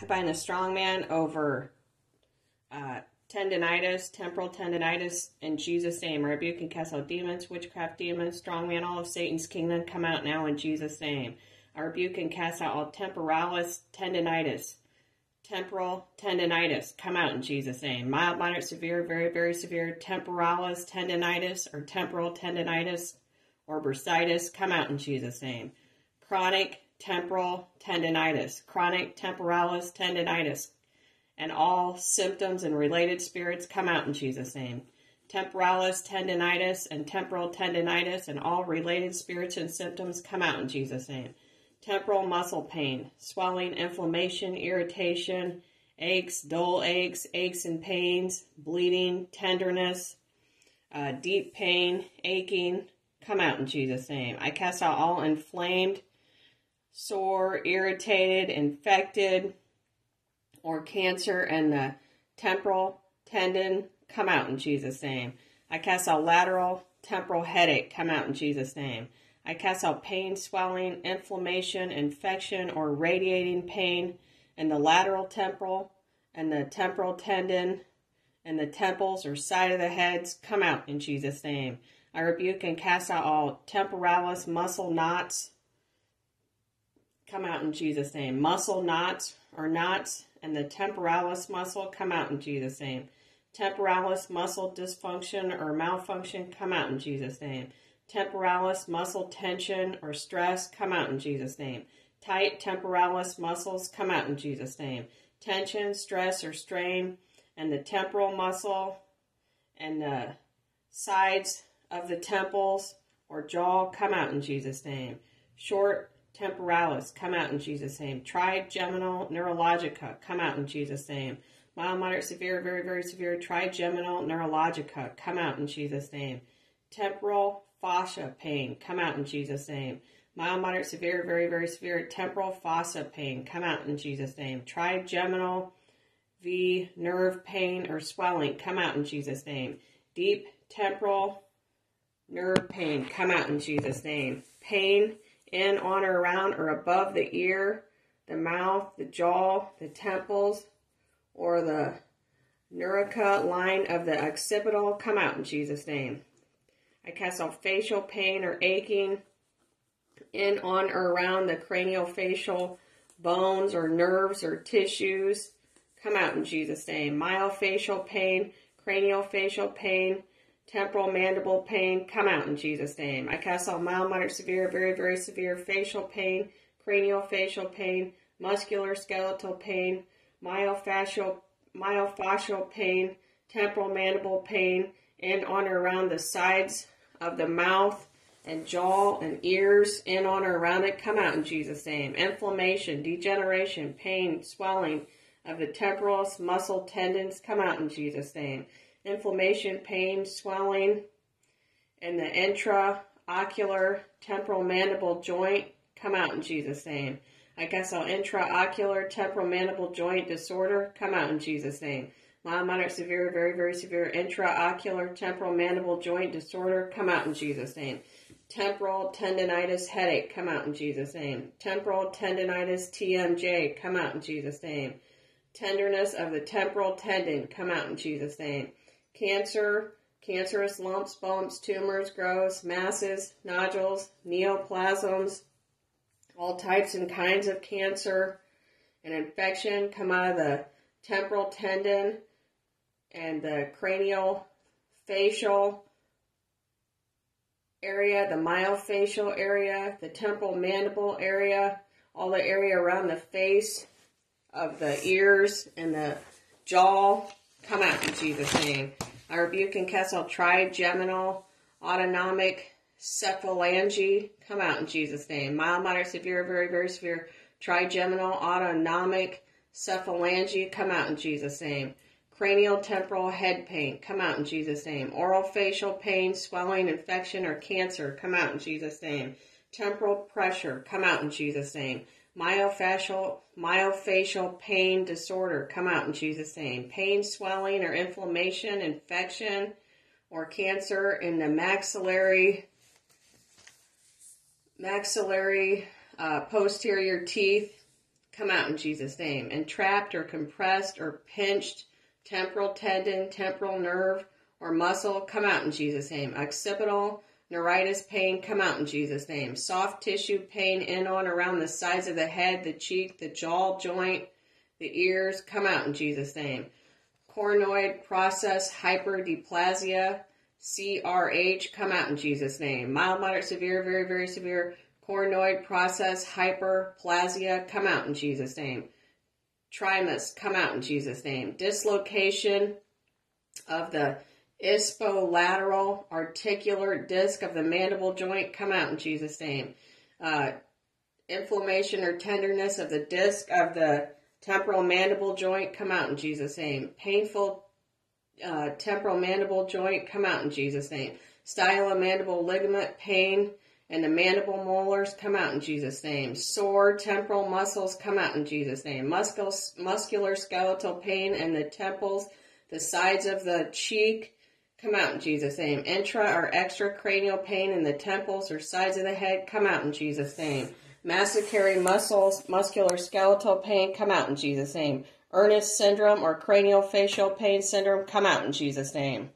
I bind the strong man over uh, tendonitis, temporal tendonitis, in Jesus' name. Rebuke and cast out demons, witchcraft demons, strong man, all of Satan's kingdom, come out now in Jesus' name. I rebuke and cast out all temporalis tendonitis, temporal tendonitis, come out in Jesus' name. Mild, moderate, severe, very, very severe temporalis tendonitis or temporal tendonitis or bursitis, come out in Jesus' name. Chronic temporal tendonitis, chronic temporalis tendonitis, and all symptoms and related spirits come out in Jesus' name. Temporalis tendonitis and temporal tendonitis and all related spirits and symptoms come out in Jesus' name. Temporal muscle pain, swelling, inflammation, irritation, aches, dull aches, aches and pains, bleeding, tenderness, uh, deep pain, aching, come out in Jesus' name. I cast out all inflamed, sore, irritated, infected, or cancer and the temporal tendon come out in Jesus' name. I cast out lateral temporal headache come out in Jesus' name. I cast out pain, swelling, inflammation, infection, or radiating pain in the lateral temporal and the temporal tendon and the temples or side of the heads come out in Jesus' name. I rebuke and cast out all temporalis muscle knots come out in Jesus' name. Muscle knots or knots and the temporalis muscle come out in Jesus' name. Temporalis muscle dysfunction or malfunction come out in Jesus' name. Temporalis muscle tension or stress come out in Jesus' name. Tight temporalis muscles come out in Jesus' name. Tension, stress, or strain, and the temporal muscle and the sides of the temples or jaw come out in Jesus' name. Short temporalis, come out in Jesus' name. Trigeminal neurologica, come out in Jesus' name. Mild, moderate, severe, very, very severe trigeminal neurologica, come out in Jesus' name. Temporal fascia pain, come out in Jesus' name. Mild, moderate, severe, very, very severe temporal fossa pain, come out in Jesus' name. Trigeminal V nerve pain or swelling, come out in Jesus' name. Deep temporal nerve pain, come out in Jesus' name. Pain in, on, or around or above the ear, the mouth, the jaw, the temples, or the neurica line of the occipital come out in Jesus' name. I cast off facial pain or aching in, on, or around the craniofacial bones or nerves or tissues come out in Jesus' name. Myofacial pain, craniofacial pain, temporal mandible pain, come out in Jesus' name. I cast all mild, moderate, severe, very, very severe facial pain, cranial facial pain, muscular skeletal pain, myofascial, myofascial pain, temporal mandible pain, and on or around the sides of the mouth and jaw and ears, and on or around it, come out in Jesus' name. Inflammation, degeneration, pain, swelling of the temporalis muscle tendons, come out in Jesus' name inflammation, pain, swelling in the intraocular temporal mandible joint come out in Jesus' name. I guess I'll intraocular temporal mandible joint disorder come out in Jesus' name. Mild, moderate, severe, very, very severe intraocular temporal mandible joint disorder come out in Jesus' name. Temporal tendonitis headache come out in Jesus' name. Temporal tendonitis TMJ come out in Jesus' name. Tenderness of the temporal tendon come out in Jesus' name cancer, cancerous lumps, bumps, tumors, growths, masses, nodules, neoplasms, all types and kinds of cancer and infection come out of the temporal tendon and the cranial facial area, the myofacial area, the temporal mandible area, all the area around the face of the ears and the jaw come out in Jesus' name. I rebuke and cast all trigeminal autonomic cephalangy come out in Jesus' name. Mild, moderate, severe, very, very severe trigeminal autonomic cephalangy come out in Jesus' name. Cranial temporal head pain come out in Jesus' name. Oral facial pain, swelling, infection, or cancer come out in Jesus' name. Temporal pressure come out in Jesus' name myofascial, myofascial pain disorder come out in Jesus' name. Pain, swelling, or inflammation, infection, or cancer in the maxillary, maxillary uh, posterior teeth come out in Jesus' name. Entrapped or compressed or pinched temporal tendon, temporal nerve, or muscle, come out in Jesus' name. Occipital neuritis pain, come out in Jesus' name. Soft tissue pain in on around the sides of the head, the cheek, the jaw joint, the ears, come out in Jesus' name. Coronoid process hyperdysplasia, CRH, come out in Jesus' name. Mild, moderate, severe, very, very severe coronoid process hyperplasia, come out in Jesus' name. Trismus, come out in Jesus' name. Dislocation of the ipsilateral articular disc of the mandible joint, come out in Jesus' name. Uh, inflammation or tenderness of the disc of the temporal mandible joint, come out in Jesus' name. Painful uh, temporal mandible joint, come out in Jesus' name. Stylomandible ligament pain and the mandible molars, come out in Jesus' name. Sore temporal muscles, come out in Jesus' name. Muscle, muscular skeletal pain and the temples, the sides of the cheek, come out in Jesus' name. Intra or extracranial pain in the temples or sides of the head, come out in Jesus' name. Masseter muscles, muscular skeletal pain, come out in Jesus' name. Ernest syndrome or cranial facial pain syndrome, come out in Jesus' name.